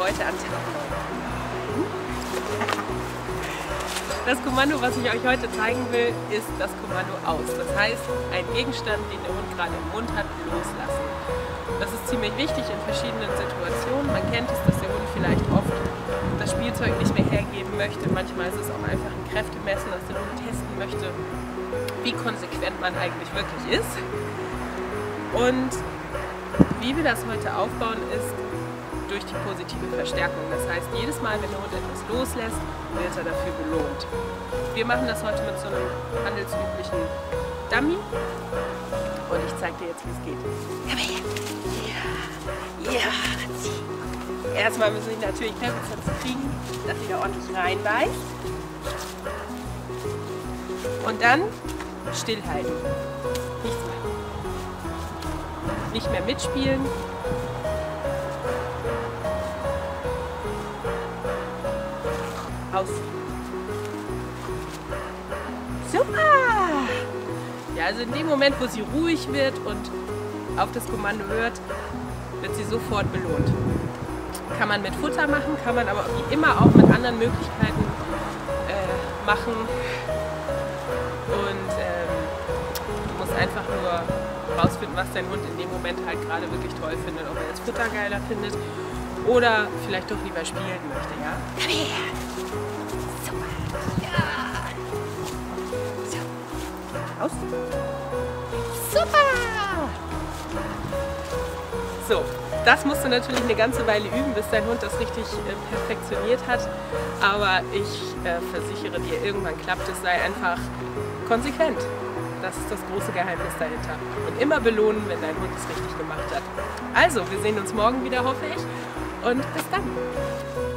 Heute an Tag 9. Das Kommando, was ich euch heute zeigen will, ist das Kommando aus. Das heißt, ein Gegenstand, den der Hund gerade im Mund hat, loslassen. Das ist ziemlich wichtig in verschiedenen Situationen. Man kennt es, dass der Hund vielleicht oft das Spielzeug nicht mehr hergeben möchte. Manchmal ist es auch einfach ein Kräftemessen, dass der Hund testen möchte, wie konsequent man eigentlich wirklich ist. Und wie wir das heute aufbauen, ist durch die positive Verstärkung. Das heißt, jedes Mal, wenn der Hund etwas loslässt, wird er dafür belohnt. Wir machen das heute mit so einem handelsüblichen Dummy. Und ich zeige dir jetzt, wie es geht. Ja, ja. Erstmal müssen wir natürlich Pebbles dazu kriegen, dass sie da ordentlich reinbeißt. Und dann stillhalten. Nichts machen. Nicht mehr mitspielen. Aus. Super! Ja, also in dem Moment, wo sie ruhig wird und auf das Kommando hört, wird sie sofort belohnt. Kann man mit Futter machen, kann man aber wie immer auch mit anderen Möglichkeiten äh, machen. Und ähm, du musst einfach nur rausfinden, was dein Hund in dem Moment halt gerade wirklich toll findet. Ob er jetzt Futter geiler findet oder vielleicht doch lieber spielen möchte, ja? Komm her! Super! Ja! So. Aus. Super! So, das musst du natürlich eine ganze Weile üben, bis dein Hund das richtig äh, perfektioniert hat. Aber ich äh, versichere dir, irgendwann klappt es. Sei einfach konsequent. Das ist das große Geheimnis dahinter. Und immer belohnen, wenn dein Hund es richtig gemacht hat. Also, wir sehen uns morgen wieder, hoffe ich und bis dann.